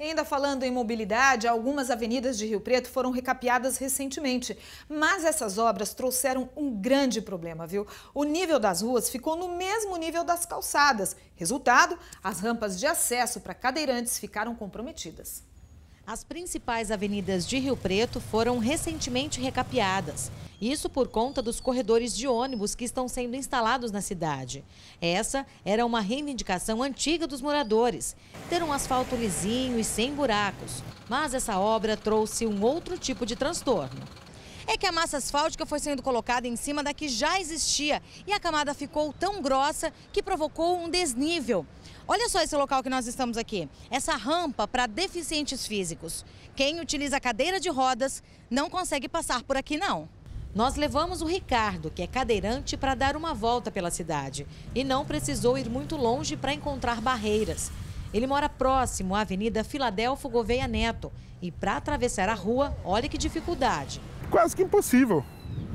E ainda falando em mobilidade, algumas avenidas de Rio Preto foram recapeadas recentemente, mas essas obras trouxeram um grande problema, viu? O nível das ruas ficou no mesmo nível das calçadas. Resultado, as rampas de acesso para cadeirantes ficaram comprometidas. As principais avenidas de Rio Preto foram recentemente recapeadas. Isso por conta dos corredores de ônibus que estão sendo instalados na cidade. Essa era uma reivindicação antiga dos moradores, ter um asfalto lisinho e sem buracos. Mas essa obra trouxe um outro tipo de transtorno é que a massa asfáltica foi sendo colocada em cima da que já existia e a camada ficou tão grossa que provocou um desnível. Olha só esse local que nós estamos aqui. Essa rampa para deficientes físicos. Quem utiliza cadeira de rodas não consegue passar por aqui não. Nós levamos o Ricardo, que é cadeirante, para dar uma volta pela cidade e não precisou ir muito longe para encontrar barreiras. Ele mora próximo à Avenida Filadelfo Gouveia Neto e para atravessar a rua, olha que dificuldade quase que impossível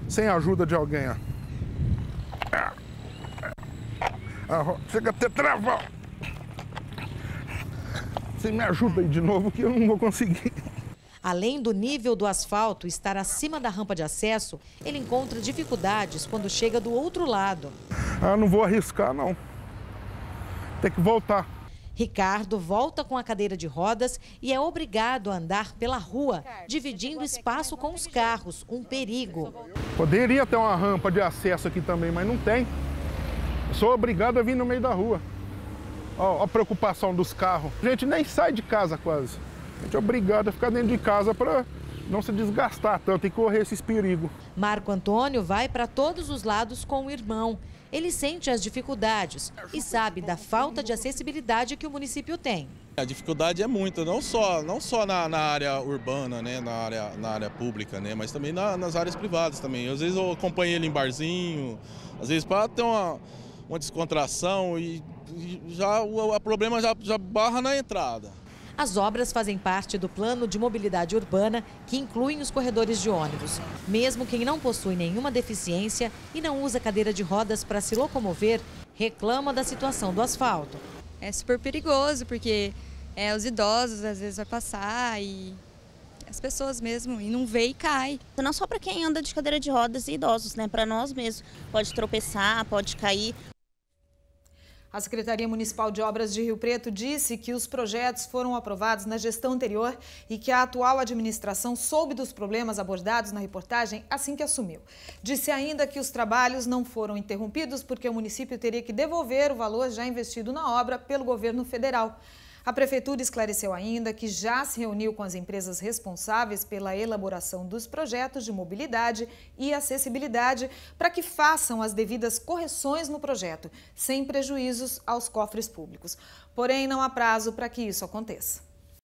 sem a ajuda de alguém. Chega até travar. Você me ajuda aí de novo que eu não vou conseguir. Além do nível do asfalto estar acima da rampa de acesso, ele encontra dificuldades quando chega do outro lado. Ah, não vou arriscar não. Tem que voltar. Ricardo volta com a cadeira de rodas e é obrigado a andar pela rua, dividindo espaço com os carros, um perigo. Poderia ter uma rampa de acesso aqui também, mas não tem. Sou obrigado a vir no meio da rua. Ó, a preocupação dos carros. A gente nem sai de casa quase. A gente é obrigado a ficar dentro de casa para não se desgastar tanto e correr esses perigos. Marco Antônio vai para todos os lados com o irmão. Ele sente as dificuldades e sabe da falta de acessibilidade que o município tem. A dificuldade é muita, não só, não só na, na área urbana, né, na, área, na área pública, né, mas também na, nas áreas privadas também. Às vezes eu acompanho ele em barzinho, às vezes para ter uma, uma descontração e, e já o, o problema já, já barra na entrada. As obras fazem parte do plano de mobilidade urbana, que incluem os corredores de ônibus. Mesmo quem não possui nenhuma deficiência e não usa cadeira de rodas para se locomover, reclama da situação do asfalto. É super perigoso, porque é, os idosos às vezes vai passar e as pessoas mesmo e não vê e cai. Não só para quem anda de cadeira de rodas e idosos, né? Para nós mesmos. Pode tropeçar, pode cair. A Secretaria Municipal de Obras de Rio Preto disse que os projetos foram aprovados na gestão anterior e que a atual administração soube dos problemas abordados na reportagem assim que assumiu. Disse ainda que os trabalhos não foram interrompidos porque o município teria que devolver o valor já investido na obra pelo governo federal. A Prefeitura esclareceu ainda que já se reuniu com as empresas responsáveis pela elaboração dos projetos de mobilidade e acessibilidade para que façam as devidas correções no projeto, sem prejuízos aos cofres públicos. Porém, não há prazo para que isso aconteça.